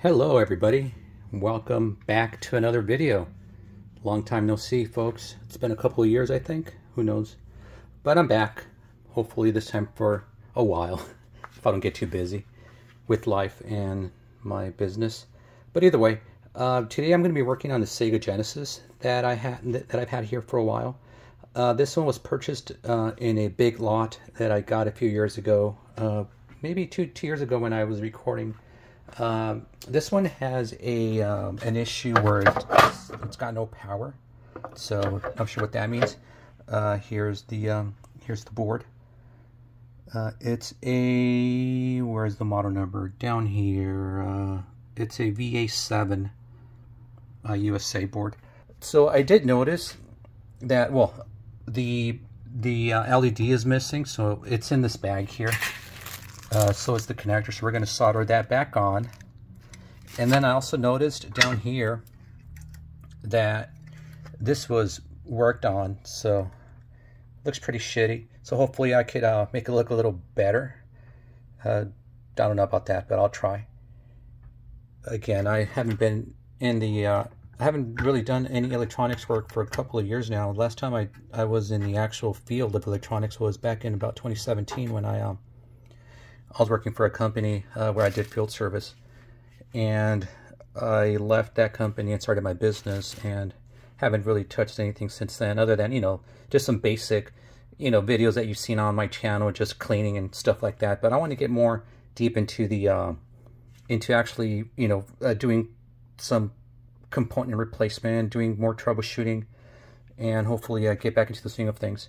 Hello everybody, welcome back to another video. Long time no see folks, it's been a couple of years I think, who knows. But I'm back, hopefully this time for a while, if I don't get too busy with life and my business. But either way, uh, today I'm going to be working on the Sega Genesis that I had that I've had here for a while. Uh, this one was purchased uh, in a big lot that I got a few years ago, uh, maybe two, two years ago when I was recording um, this one has a um, an issue where it's, it's got no power, so I'm sure what that means. Uh, here's the um, here's the board. Uh, it's a where's the model number down here? Uh, it's a VA7 USA uh, board. So I did notice that well, the the uh, LED is missing, so it's in this bag here. Uh, so is the connector. So we're going to solder that back on. And then I also noticed down here that this was worked on. So looks pretty shitty. So hopefully I could uh, make it look a little better. Uh, I don't know about that, but I'll try. Again, I haven't been in the, uh, I haven't really done any electronics work for a couple of years now. Last time I, I was in the actual field of electronics was back in about 2017 when I um, I was working for a company uh, where I did field service. And I left that company and started my business and haven't really touched anything since then other than, you know, just some basic, you know, videos that you've seen on my channel, just cleaning and stuff like that. But I want to get more deep into the, uh, into actually, you know, uh, doing some component replacement, doing more troubleshooting, and hopefully uh, get back into the swing of things.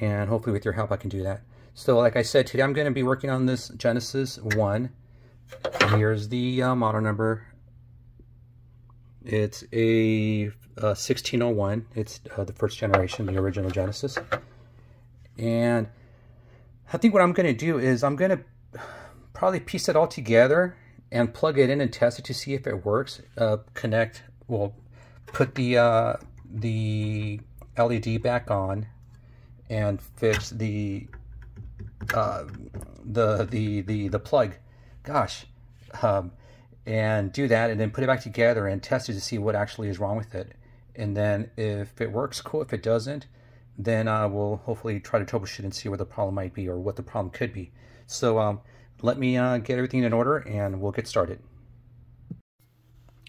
And hopefully with your help I can do that. So like I said, today I'm going to be working on this Genesis 1. Here's the uh, model number. It's a, uh, 1601. It's uh, the first generation, the original Genesis. And I think what I'm going to do is I'm going to probably piece it all together and plug it in and test it to see if it works. Uh, connect, well, put the, uh, the LED back on and fix the uh, the the the the plug, gosh, um, and do that, and then put it back together and test it to see what actually is wrong with it. And then if it works, cool. If it doesn't, then uh, we'll hopefully try to troubleshoot and see where the problem might be or what the problem could be. So um, let me uh, get everything in order, and we'll get started.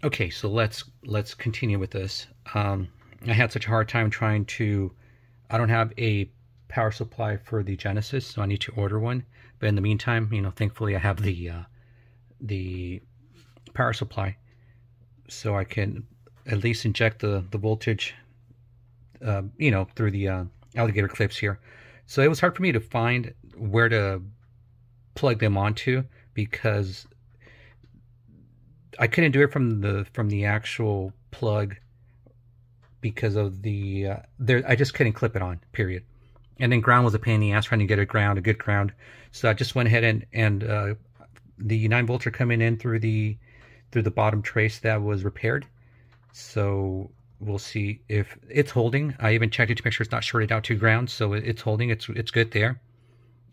Okay, so let's let's continue with this. Um, I had such a hard time trying to. I don't have a power supply for the Genesis, so I need to order one. But in the meantime, you know, thankfully I have the uh, the power supply, so I can at least inject the the voltage, uh, you know, through the uh, alligator clips here. So it was hard for me to find where to plug them onto because I couldn't do it from the from the actual plug because of the uh, there. I just couldn't clip it on. Period and then ground was a pain in the ass trying to get a ground, a good ground. So I just went ahead and and uh, the nine volts are coming in through the through the bottom trace that was repaired. So we'll see if it's holding. I even checked it to make sure it's not shorted out to ground, so it's holding. It's it's good there.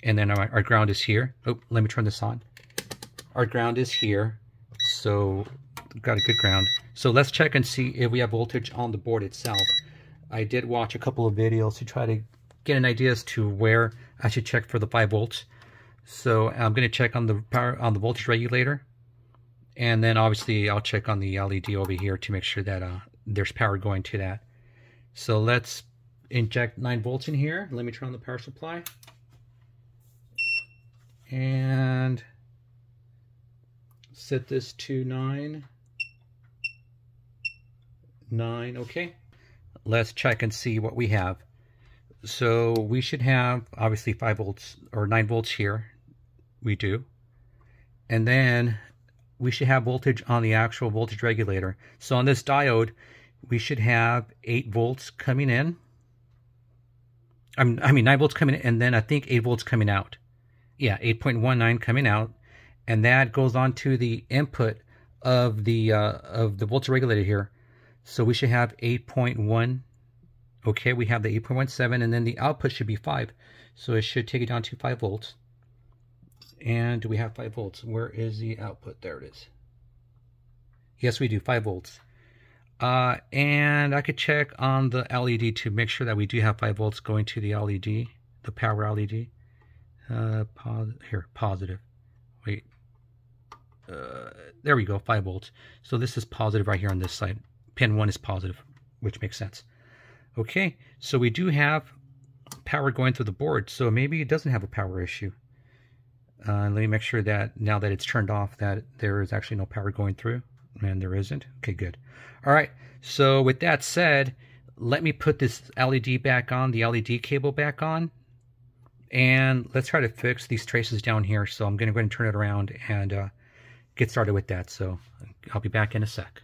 And then our, our ground is here. Oh, let me turn this on. Our ground is here, so got a good ground. So let's check and see if we have voltage on the board itself. I did watch a couple of videos to try to get an idea as to where I should check for the 5 volts. So I'm going to check on the power on the voltage regulator. And then obviously I'll check on the LED over here to make sure that uh, there's power going to that. So let's inject 9 volts in here. Let me turn on the power supply. And set this to 9. 9, okay. Let's check and see what we have. So we should have obviously 5 volts or 9 volts here. We do. And then we should have voltage on the actual voltage regulator. So on this diode, we should have 8 volts coming in. I mean, I mean 9 volts coming in, and then I think 8 volts coming out. Yeah, 8.19 coming out. And that goes on to the input of the uh, of the voltage regulator here. So we should have 8.1 Okay, we have the 8.17 and then the output should be 5. So it should take it down to 5 volts. And do we have 5 volts? Where is the output? There it is. Yes, we do, 5 volts. Uh, and I could check on the LED to make sure that we do have 5 volts going to the LED, the power LED. Uh, pos here, positive. Wait. Uh, there we go, 5 volts. So this is positive right here on this side. Pin 1 is positive, which makes sense. Okay, so we do have power going through the board, so maybe it doesn't have a power issue. Uh, let me make sure that now that it's turned off that there is actually no power going through. And there isn't. Okay, good. All right, so with that said, let me put this LED back on, the LED cable back on. And let's try to fix these traces down here. So I'm going to go ahead and turn it around and uh, get started with that. So I'll be back in a sec.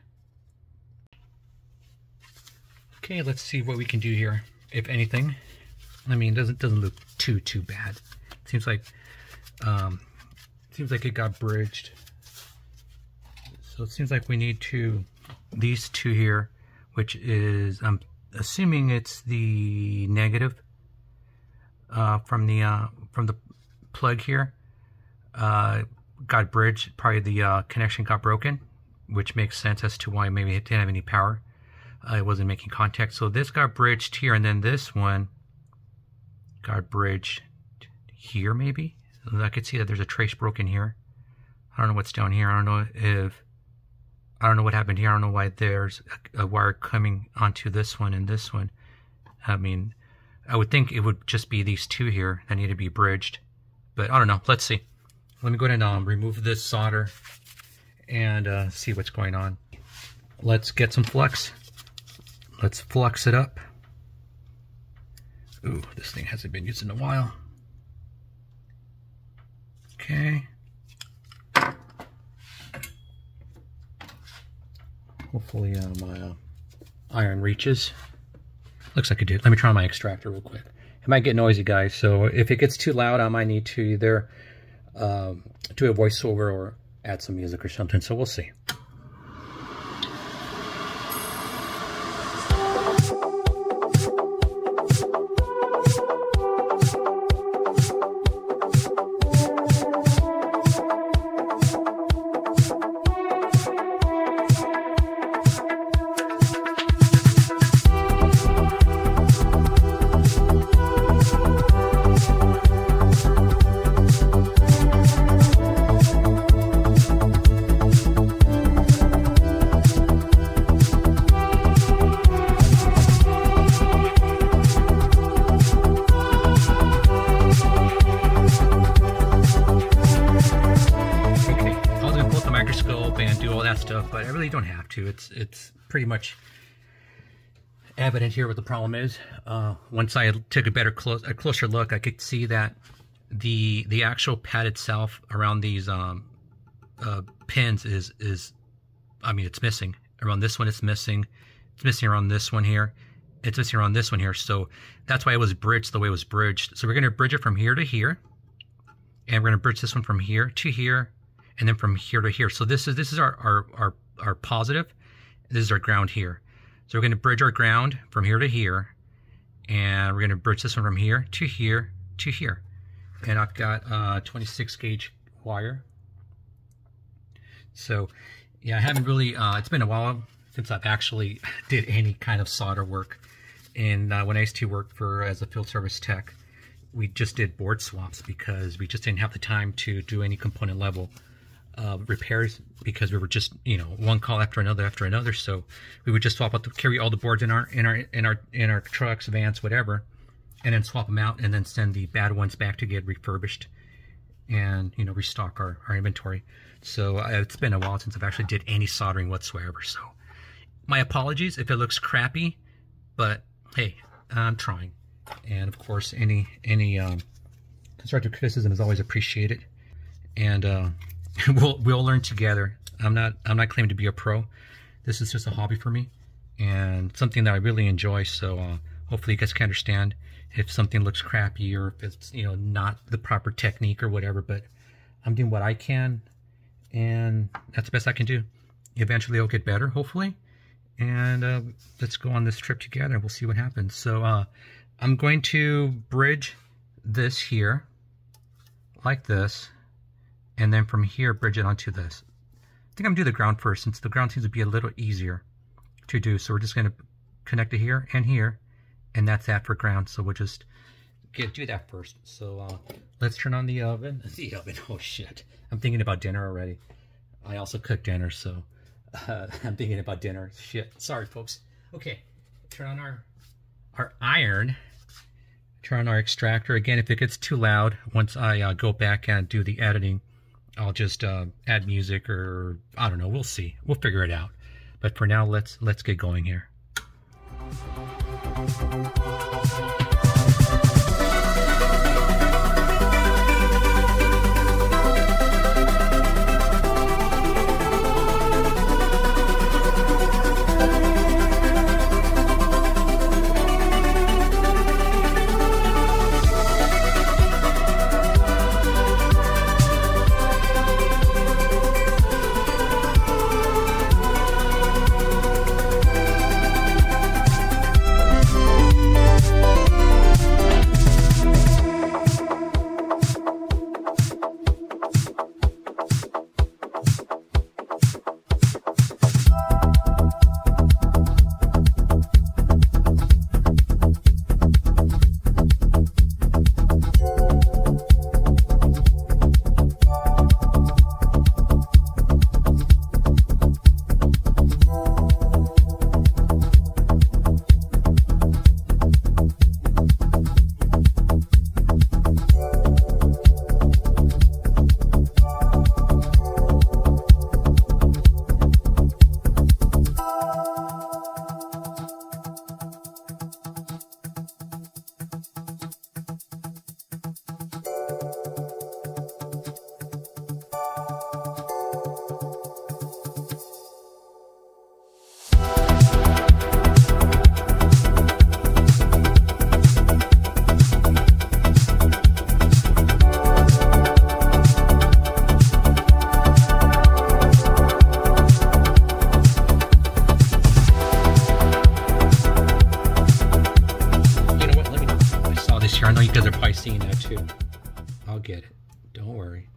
Okay, let's see what we can do here, if anything. I mean, it doesn't doesn't look too too bad. It seems like um, seems like it got bridged. So it seems like we need to these two here, which is I'm assuming it's the negative uh, from the uh, from the plug here. Uh, got bridged. Probably the uh, connection got broken, which makes sense as to why maybe it didn't have any power. It wasn't making contact. So this got bridged here, and then this one got bridged here, maybe. I could see that there's a trace broken here. I don't know what's down here. I don't know if I don't know what happened here. I don't know why there's a, a wire coming onto this one and this one. I mean, I would think it would just be these two here that need to be bridged. But I don't know. Let's see. Let me go ahead and um, remove this solder and uh, see what's going on. Let's get some flux. Let's flux it up. Ooh, this thing hasn't been used in a while. Okay. Hopefully uh, my uh, iron reaches. Looks like it did. Let me try my extractor real quick. It might get noisy, guys, so if it gets too loud, I might need to either um, do a voiceover or add some music or something, so we'll see. It's it's pretty much evident here what the problem is. Uh, once I took a better close a closer look, I could see that the the actual pad itself around these um, uh, pins is is I mean it's missing. Around this one it's missing. It's missing around this one here. It's missing around this one here. So that's why it was bridged the way it was bridged. So we're going to bridge it from here to here. And we're going to bridge this one from here to here and then from here to here. So this is this is our our our, our positive. This is our ground here. So we're going to bridge our ground from here to here, and we're going to bridge this one from here to here to here. And I've got uh, 26 gauge wire. So yeah, I haven't really. Uh, it's been a while since I've actually did any kind of solder work. And uh, when I used to work for as a field service tech, we just did board swaps because we just didn't have the time to do any component level uh, repairs because we were just you know one call after another after another. So we would just swap out the carry all the boards in our in our in our in our trucks, vans, whatever, and then swap them out and then send the bad ones back to get refurbished and you know restock our, our inventory. So uh, it's been a while since I've actually did any soldering whatsoever. So my apologies if it looks crappy, but hey, I'm trying. And of course, any any um, constructive criticism is always appreciated. And uh, we'll we'll learn together. I'm not I'm not claiming to be a pro. This is just a hobby for me and something that I really enjoy. So uh, hopefully you guys can understand if something looks crappy or if it's you know not the proper technique or whatever. But I'm doing what I can, and that's the best I can do. Eventually, it'll get better, hopefully. And uh, let's go on this trip together. We'll see what happens. So uh, I'm going to bridge this here like this and then from here bridge it onto this I think I'm going to do the ground first since the ground seems to be a little easier to do. So we're just going to connect it here and here, and that's that for ground. So we'll just get do that first. So uh, let's turn on the oven. The oven, oh shit. I'm thinking about dinner already. I also cook dinner, so uh, I'm thinking about dinner. Shit, sorry folks. Okay, turn on our our iron. Turn on our extractor. Again, if it gets too loud, once I uh, go back and do the editing, I'll just uh, add music or I don't know. We'll see. We'll figure it out. But for now, let's let's get going here. Get are probably seeing that too. I'll get it. Don't worry.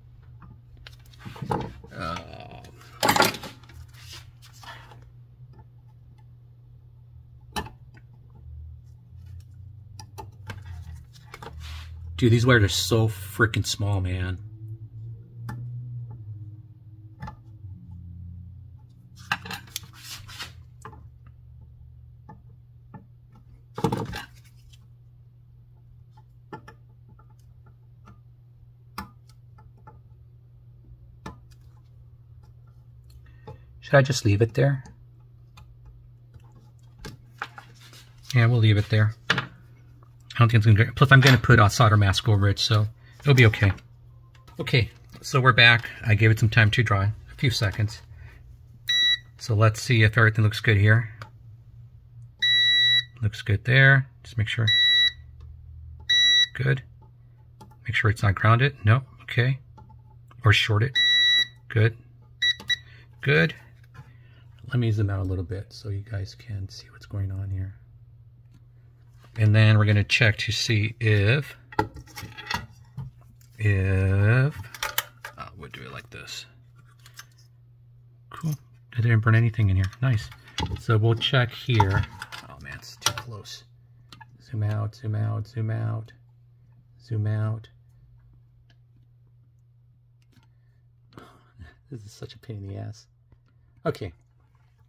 Dude, these wires are so freaking small, man. Should I just leave it there? Yeah, we'll leave it there. I don't think it's going to... Plus, I'm going to put a solder mask over it, so it'll be okay. Okay, so we're back. I gave it some time to dry, a few seconds. So let's see if everything looks good here. Looks good there. Just make sure. Good. Make sure it's not grounded. No. Okay. Or short it. Good. Good. Let me zoom out a little bit so you guys can see what's going on here. And then we're going to check to see if, if, uh, we'll do it like this. Cool. I didn't burn anything in here. Nice. So we'll check here. Oh man, it's too close. Zoom out, zoom out, zoom out, zoom out. This is such a pain in the ass. Okay,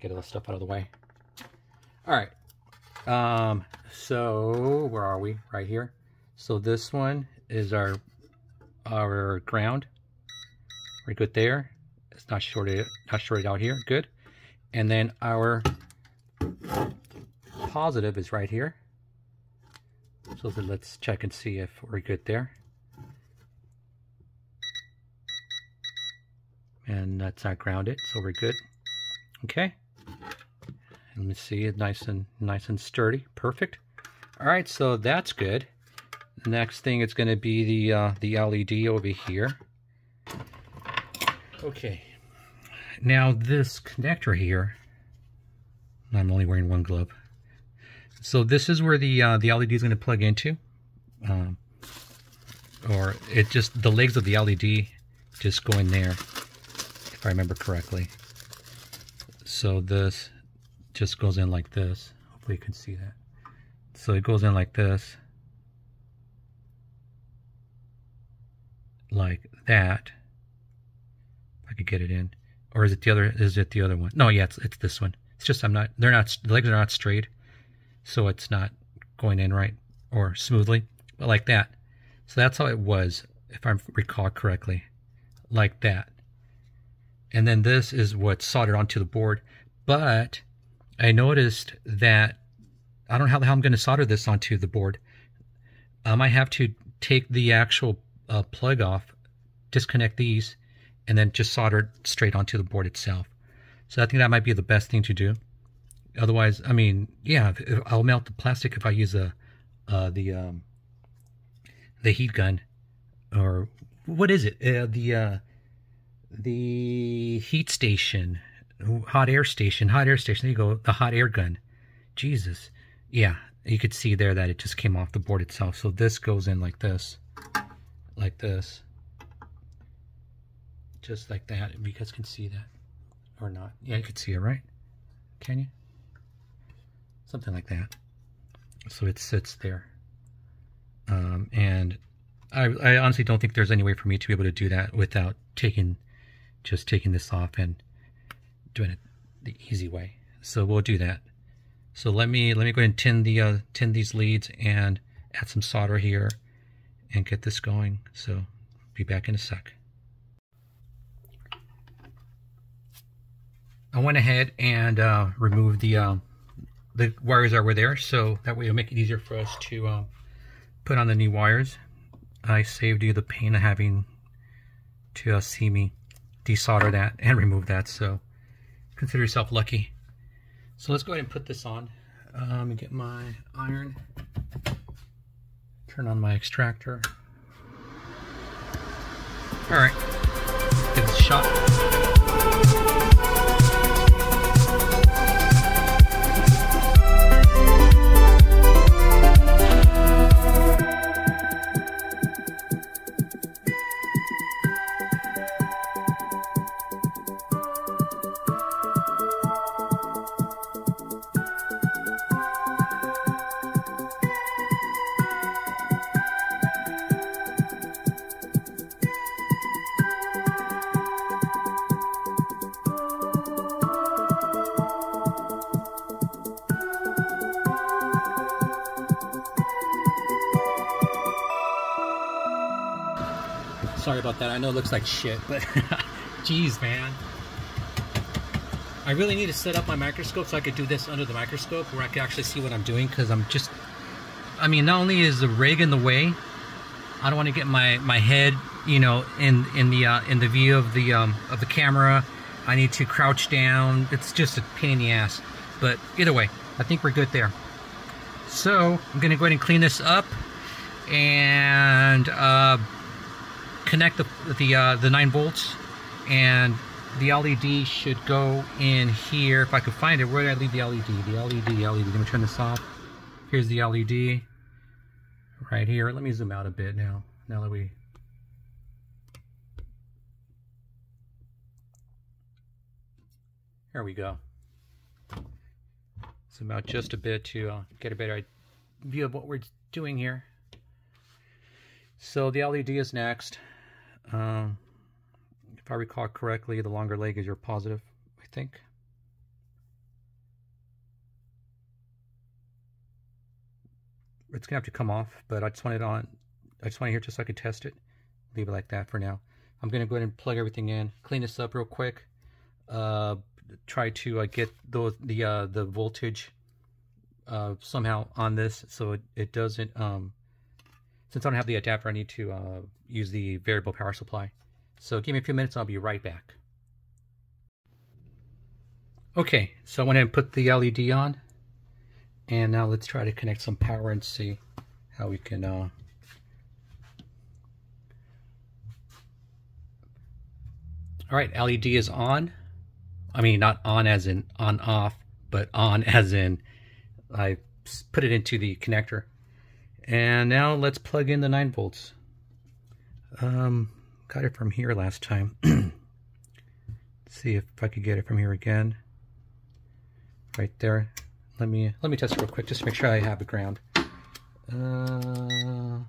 get all the stuff out of the way. All right. Um, so where are we? Right here. So this one is our our ground. We're good there. It's not shorted not shorted out here. Good. And then our positive is right here. So let's check and see if we're good there. And that's not grounded, so we're good. Okay. Let me see it nice and nice and sturdy. Perfect. All right, so that's good. Next thing is going to be the uh, the LED over here. Okay. Now this connector here. I'm only wearing one glove. So this is where the uh, the LED is going to plug into, um, or it just the legs of the LED just go in there. if I remember correctly. So this just goes in like this. Hopefully you can see that. So it goes in like this. Like that. If I could get it in. Or is it the other is it the other one? No, yeah, it's it's this one. It's just I'm not they're not the legs are not straight. So it's not going in right or smoothly. But like that. So that's how it was, if I recall correctly. Like that. And then this is what's soldered onto the board. But I noticed that I don't know how I'm going to solder this onto the board. I might have to take the actual uh, plug off, disconnect these, and then just solder it straight onto the board itself. So I think that might be the best thing to do. Otherwise, I mean, yeah, I'll melt the plastic if I use a uh, the um, the heat gun, or what is it? Uh, the uh, the heat station, hot air station, hot air station. There you go, the hot air gun. Jesus, yeah, you could see there that it just came off the board itself. So this goes in like this, like this, just like that. You guys can see that, or not? Yeah, you could see it, right? Can you? Something like that. So it sits there. Um, and I, I honestly don't think there's any way for me to be able to do that without taking, just taking this off and doing it the easy way. So we'll do that. So let me let me go ahead and tin the uh, tin these leads and add some solder here and get this going. So be back in a sec. I went ahead and uh, removed the uh, the wires that were there, so that way it'll make it easier for us to um, put on the new wires. I saved you the pain of having to uh, see me desolder that and remove that, so consider yourself lucky. So let's go ahead and put this on. Um, and get my iron, turn on my extractor. All right, give this a shot. About that. I know it looks like shit, but jeez, man. I really need to set up my microscope so I could do this under the microscope where I could actually see what I'm doing because I'm just, I mean, not only is the rig in the way, I don't want to get my, my head, you know, in, in the, uh, in the view of the, um, of the camera. I need to crouch down. It's just a pain in the ass. But either way, I think we're good there. So I'm to go ahead and clean this up and, uh, connect the the uh, the nine volts, and the LED should go in here. If I could find it, where did I leave the LED? The LED, the LED. Let me turn this off. Here's the LED right here. Let me zoom out a bit now. Now that we There we go. Zoom out just a bit to uh, get a better view of what we're doing here. So the LED is next. Um, if I recall correctly, the longer leg is your positive, I think. It's gonna have to come off, but I just want it on. I just want it here just so I could test it. Leave it like that for now. I'm gonna go ahead and plug everything in, clean this up real quick. Uh, try to uh, get the the uh, the voltage uh, somehow on this so it, it doesn't um, since I don't have the adapter, I need to uh, use the variable power supply. So give me a few minutes, I'll be right back. Okay, so I went ahead and put the LED on. And now let's try to connect some power and see how we can... Uh, All right, LED is on. I mean, not on as in on off, but on as in I put it into the connector. And now let's plug in the 9 volts. Um, got it from here last time. see if I could get it from here again. Right there. Let me let me test it real quick just to make sure I have a ground. Uh,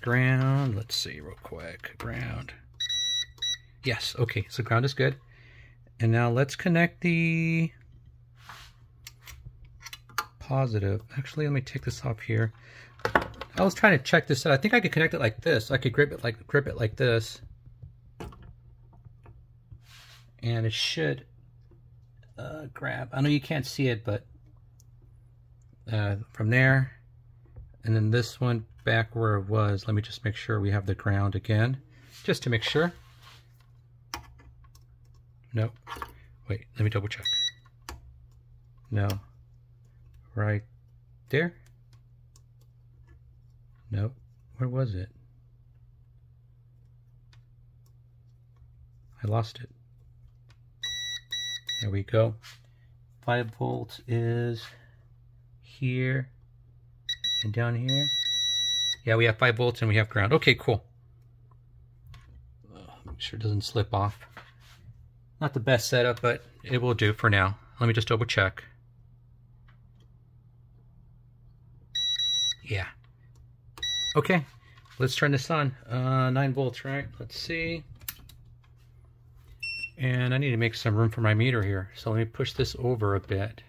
ground. Let's see real quick. Ground. Yes. Okay. So ground is good. And now let's connect the positive. Actually, let me take this off here. I was trying to check this out. I think I could connect it like this. I could grip it like grip it like this. And it should uh, grab. I know you can't see it, but uh, from there, and then this one back where it was. Let me just make sure we have the ground again, just to make sure. Nope. Wait, let me double check. No. Right there? Nope. Where was it? I lost it. There we go. 5 volts is here and down here. Yeah, we have 5 volts and we have ground. Okay, cool. make sure it doesn't slip off. Not the best setup, but it will do for now. Let me just double check. Yeah. Okay, let's turn this on. Uh, 9 volts, right? Let's see. And I need to make some room for my meter here. So let me push this over a bit.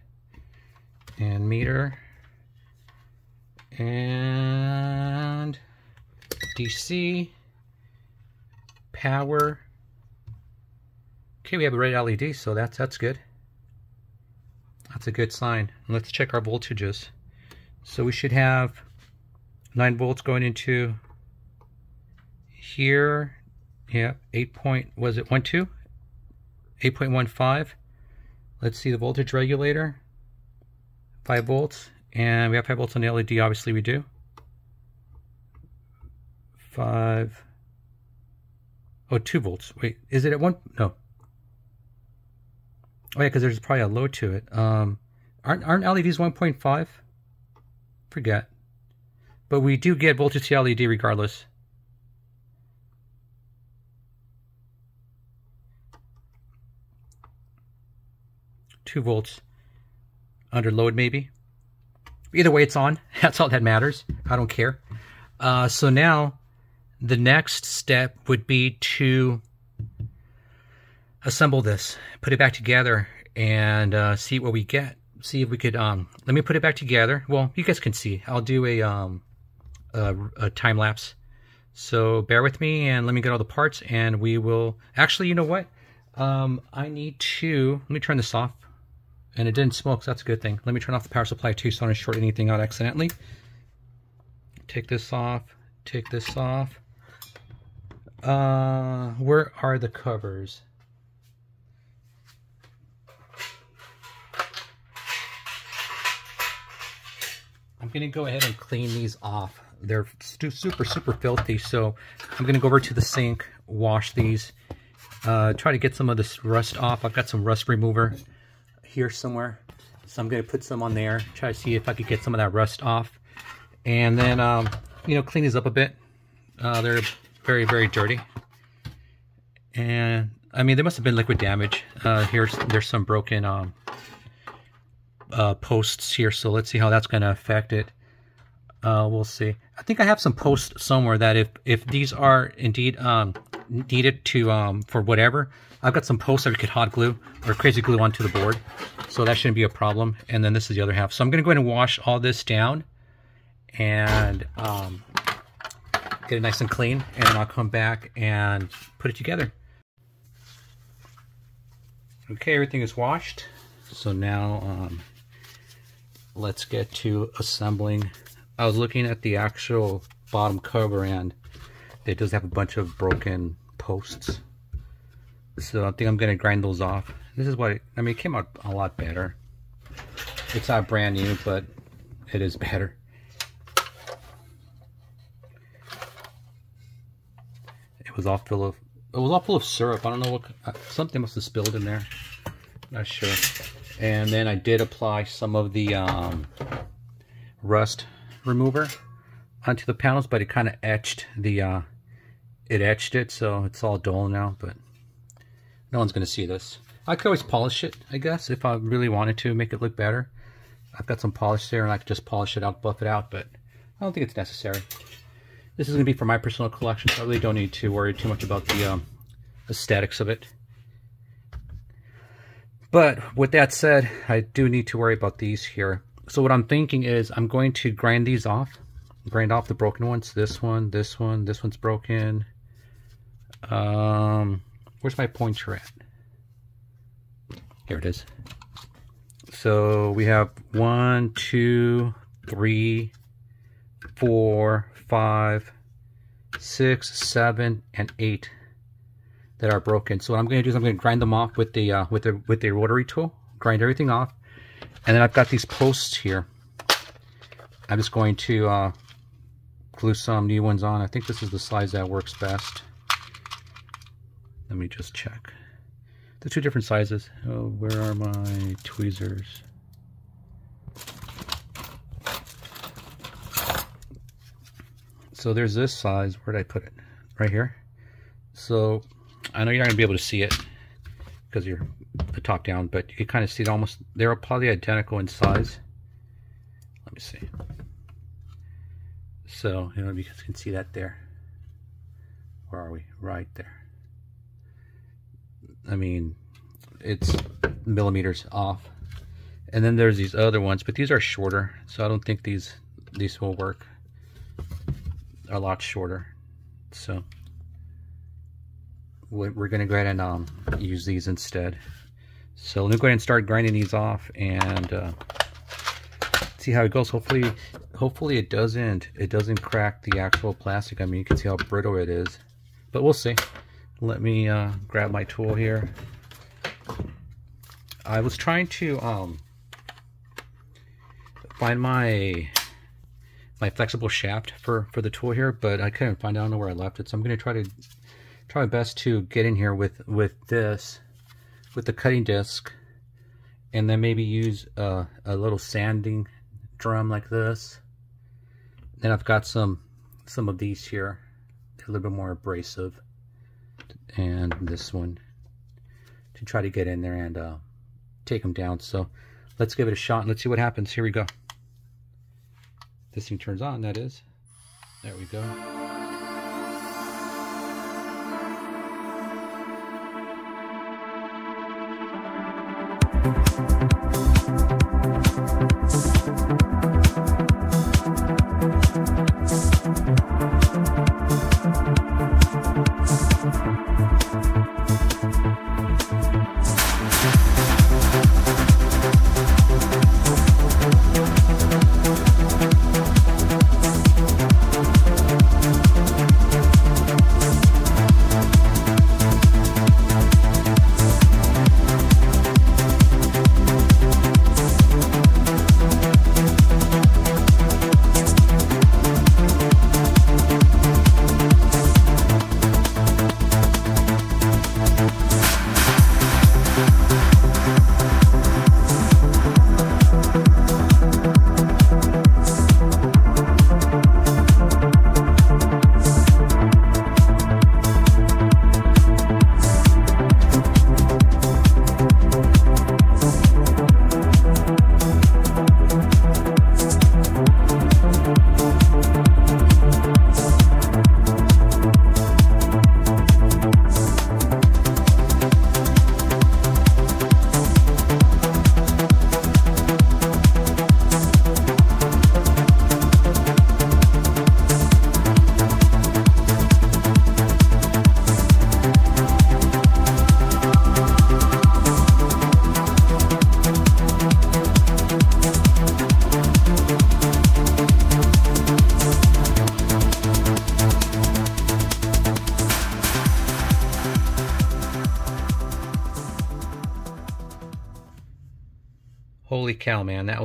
And meter. And DC. Power. Okay, we have a red LED, so that's that's good. That's a good sign. Let's check our voltages. So we should have 9 volts going into here. Yeah, 8 point, was it 1, 2? 8.15. Let's see the voltage regulator. 5 volts. And we have 5 volts on the LED, obviously we do. 5. Oh, 2 volts. Wait, is it at 1? No. Oh yeah, because there's probably a load to it. Um, aren't, aren't LEDs 1.5? Forget. But we do get voltage to LED regardless. Two volts under load maybe. Either way it's on. That's all that matters. I don't care. Uh, so now the next step would be to assemble this, put it back together, and uh, see what we get. See if we could, um, let me put it back together. Well, you guys can see. I'll do a, um, a, a time lapse. So bear with me and let me get all the parts and we will, actually, you know what? Um, I need to, let me turn this off. And it didn't smoke, so that's a good thing. Let me turn off the power supply too so I don't short anything out accidentally. Take this off, take this off. Uh, where are the covers? I'm going to go ahead and clean these off. They're super, super filthy. So I'm going to go over to the sink, wash these, uh, try to get some of this rust off. I've got some rust remover here somewhere. So I'm going to put some on there, try to see if I could get some of that rust off. And then, um, you know, clean these up a bit. Uh, they're very, very dirty. And, I mean, there must have been liquid damage. Uh, here's, there's some broken um, uh, posts here, so let's see how that's going to affect it. Uh, we'll see. I think I have some posts somewhere that if if these are indeed um, needed to um, for whatever, I've got some posts that we could hot glue or crazy glue onto the board, so that shouldn't be a problem. And then this is the other half. So I'm going to go ahead and wash all this down and um, get it nice and clean, and then I'll come back and put it together. Okay, everything is washed. So now um, let's get to assembling. I was looking at the actual bottom cover and it does have a bunch of broken posts. So I think I'm going to grind those off. This is what, it, I mean, it came out a lot better. It's not brand new, but it is better. It was all full of, it was all full of syrup. I don't know what, uh, something must have spilled in there. Not sure. And then I did apply some of the um, rust remover onto the panels, but it kind of etched the, uh, it etched it, so it's all dull now, but No one's going to see this. I could always polish it, I guess, if I really wanted to make it look better. I've got some polish there and I could just polish it out, buff it out, but I don't think it's necessary. This is going to be for my personal collection, so I really don't need to worry too much about the um, aesthetics of it. But with that said, I do need to worry about these here. So what I'm thinking is I'm going to grind these off. Grind off the broken ones. This one, this one, this one's broken. Um, where's my pointer at? Here it is. So we have one, two, three, four, five, six, seven, and eight that are broken. So what I'm going to do is I'm going to grind them off with the uh, with the with the rotary tool. Grind everything off, and then I've got these posts here. I'm just going to uh, glue some new ones on. I think this is the size that works best. Let me just check. The two different sizes. Oh, where are my tweezers? So there's this size. Where did I put it? Right here. So I know you're not going to be able to see it because you're the top down, but you can kind of see it almost, they're probably identical in size. Let me see. So, you know, you can see that there. Where are we? Right there. I mean, it's millimeters off. And then there's these other ones, but these are shorter, so I don't think these these will work. They're a lot shorter. So we're going to go ahead and um, use these instead. So let me go ahead and start grinding these off and uh, see how it goes. Hopefully, hopefully it doesn't it doesn't crack the actual plastic. I mean, you can see how brittle it is, but we'll see. Let me uh, grab my tool here. I was trying to um, find my my flexible shaft for for the tool here, but I couldn't find. I don't know where I left it, so I'm going to try to try my best to get in here with with this with the cutting disc and then maybe use a, a little sanding drum like this. Then I've got some some of these here a little bit more abrasive and this one to try to get in there and uh, take them down. So let's give it a shot and let's see what happens. Here we go. This thing turns on that is. There we go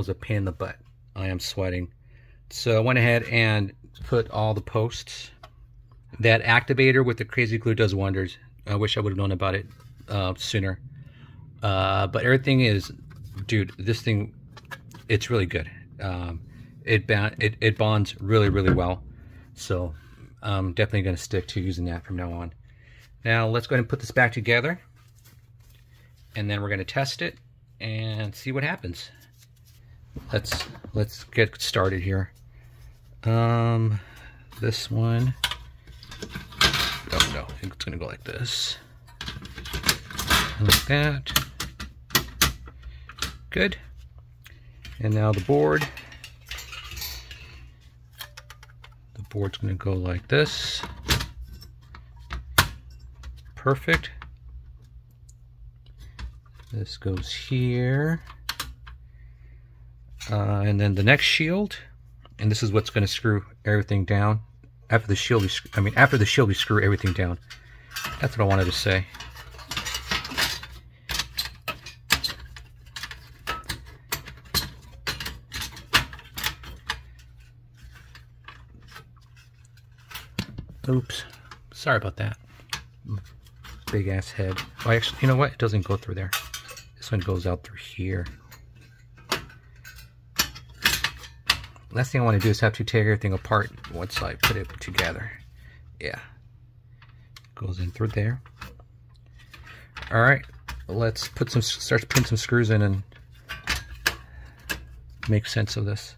was a pain in the butt. I am sweating. So I went ahead and put all the posts. That activator with the crazy glue does wonders. I wish I would have known about it uh, sooner. Uh, but everything is, dude, this thing, it's really good. Um, it, it, it bonds really, really well. So I'm definitely going to stick to using that from now on. Now let's go ahead and put this back together and then we're going to test it and see what happens. Let's let's get started here. Um, this one. Oh no, it's to go like this, like that. Good. And now the board. The board's to go like this. Perfect. This goes here. Uh, and then the next shield, and this is what's going to screw everything down. After the shield, we, I mean, after the shield, we screw everything down. That's what I wanted to say. Oops. Sorry about that. Big ass head. Oh, actually, you know what? It doesn't go through there. This one goes out through here. Last thing I want to do is have to take everything apart once I put it together. Yeah. Goes in through there. Alright. Let's put some start putting some screws in and make sense of this.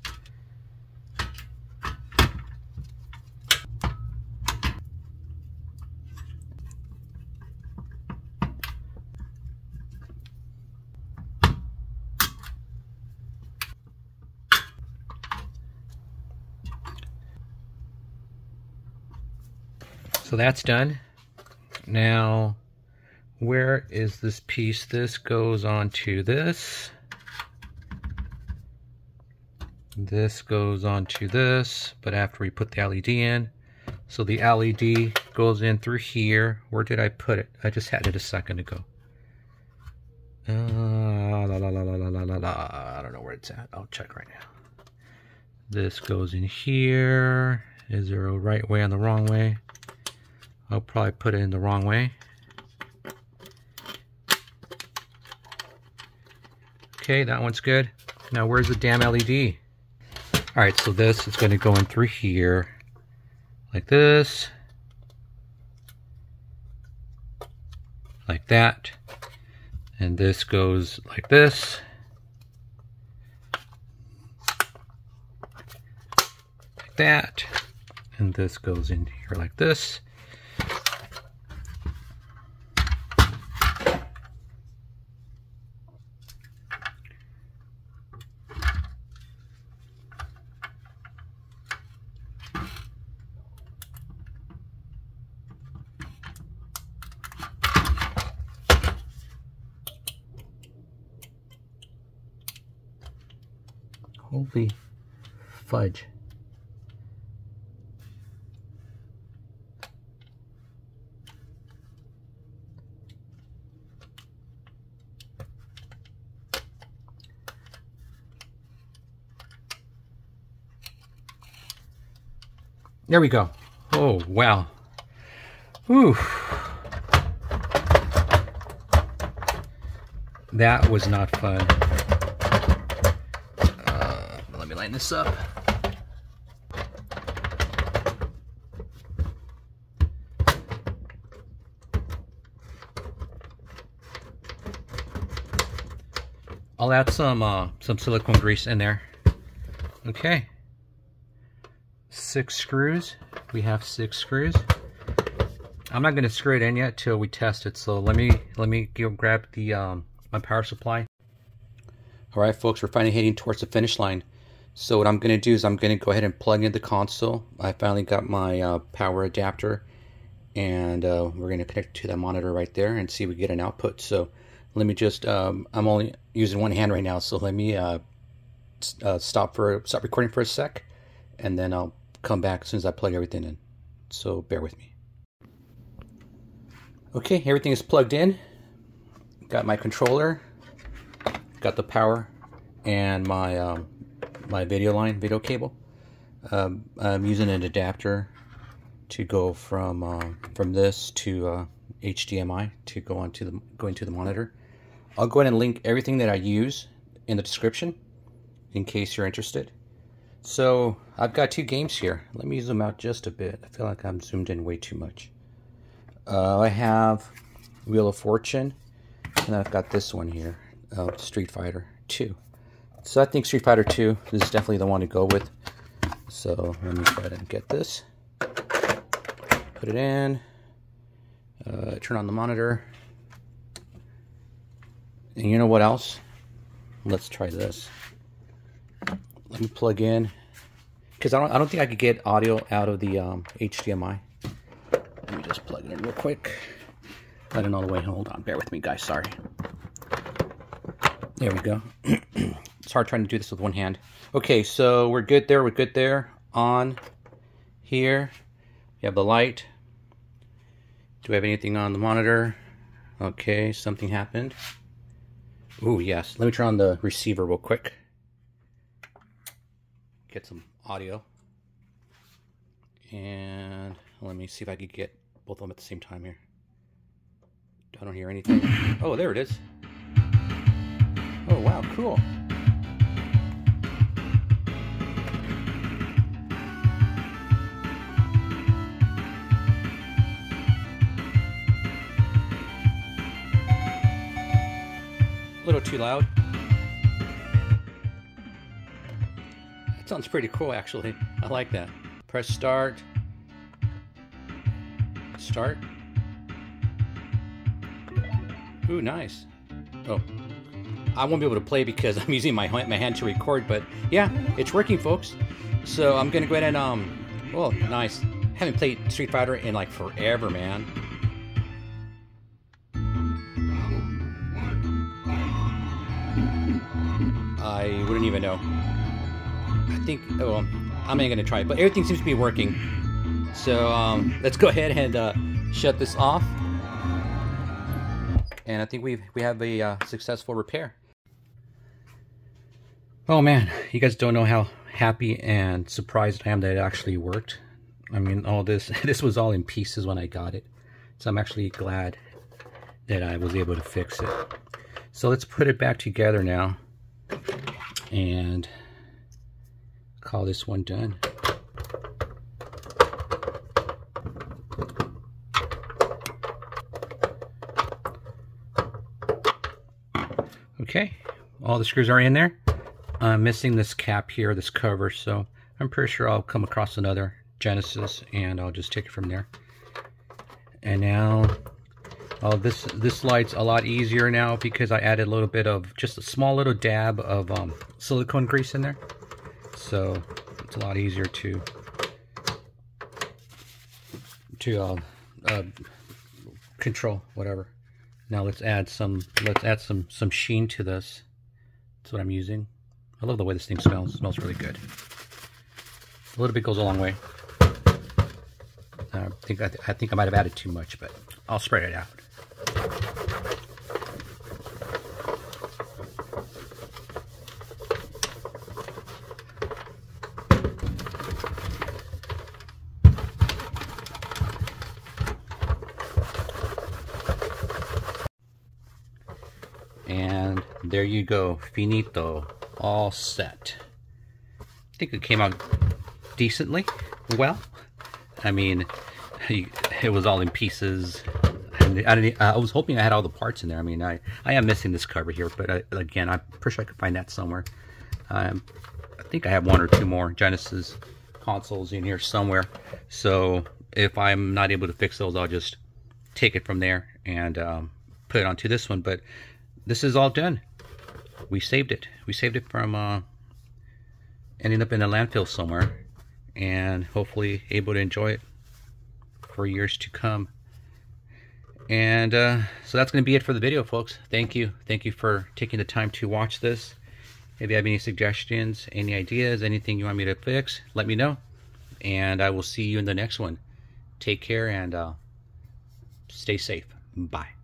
That's done. Now, where is this piece? This goes on to this. This goes on to this, but after we put the LED in. So the LED goes in through here. Where did I put it? I just had it a second ago. Uh, la, la, la, la, la, la, la. I don't know where it's at. I'll check right now. This goes in here. Is there a right way and the wrong way? I'll probably put it in the wrong way. Okay, that one's good. Now where's the damn LED? Alright, so this is going to go in through here. Like this. Like that. And this goes like this. Like that. And this goes in here like this. There we go. Oh, wow. Whew. That was not fun. Uh, let me line this up. I'll add some uh, some silicone grease in there. Okay. Six screws. We have six screws. I'm not going to screw it in yet till we test it. So let me let me go grab the um, my power supply. All right, folks, we're finally heading towards the finish line. So what I'm going to do is I'm going to go ahead and plug in the console. I finally got my uh, power adapter, and uh, we're going to connect to that monitor right there and see if we get an output. So let me just, um, I'm only using one hand right now, so let me uh, uh, stop for stop recording for a sec, and then I'll come back as soon as I plug everything in. So bear with me. Okay, everything is plugged in. Got my controller, got the power, and my um, my video line, video cable. Um, I'm using an adapter to go from uh, from this to uh, HDMI to go onto the going to the monitor. I'll go ahead and link everything that I use in the description in case you're interested. So I've got two games here. Let me zoom out just a bit. I feel like I'm zoomed in way too much. Uh, I have Wheel of Fortune And I've got this one here, uh, Street Fighter 2. So I think Street Fighter 2 is definitely the one to go with. So let me go ahead and get this. Put it in. Uh, turn on the monitor. And you know what else? Let's try this. Let me plug in. Because I don't, I don't think I could get audio out of the um, HDMI. Let me just plug it in real quick. I don't know the way. Hold on. Bear with me, guys. Sorry. There we go. it's hard trying to do this with one hand. Okay, so we're good there. We're good there. On here. We have the light. Do we have anything on the monitor? Okay, something happened. Ooh, yes. Let me turn on the receiver real quick. Get some audio. And let me see if I can get both of them at the same time here. I don't hear anything. Oh, there it is. Oh, wow, cool. A little too loud. Sounds pretty cool, actually. I like that. Press start. Start. Ooh, nice. Oh. I won't be able to play because I'm using my, my hand to record, but yeah, it's working, folks. So I'm gonna go ahead and, um, oh, nice. Haven't played Street Fighter in like forever, man. I wouldn't even know. Think, oh, I'm not gonna try it, but everything seems to be working. So um, let's go ahead and uh, shut this off. And I think we we have a uh, successful repair. Oh man, you guys don't know how happy and surprised I am that it actually worked. I mean, all this, this was all in pieces when I got it. So I'm actually glad that I was able to fix it. So let's put it back together now and call this one done. Okay, all the screws are in there. I'm missing this cap here, this cover, so I'm pretty sure I'll come across another Genesis and I'll just take it from there. And now, oh, this this light's a lot easier now because I added a little bit of, just a small little dab of um, silicone grease in there. So it's a lot easier to, to uh, uh, control, whatever. Now let's add some, let's add some, some sheen to this. That's what I'm using. I love the way this thing smells. It smells really good. A little bit goes a long way. I think I, th I think I might have added too much, but I'll spread it out. And there you go, finito, all set. I think it came out decently well. I mean, it was all in pieces. And I, I, was hoping I had all the parts in there. I mean, I, I am missing this cover here, but I, again, I'm pretty sure I could find that somewhere. Um, I think I have one or two more Genesis consoles in here somewhere. So if I'm not able to fix those, I'll just take it from there and um, put it onto this one. But this is all done. We saved it. We saved it from uh, ending up in a landfill somewhere and hopefully able to enjoy it for years to come. And uh, so that's going to be it for the video, folks. Thank you. Thank you for taking the time to watch this. If you have any suggestions, any ideas, anything you want me to fix, let me know. And I will see you in the next one. Take care and uh, stay safe. Bye.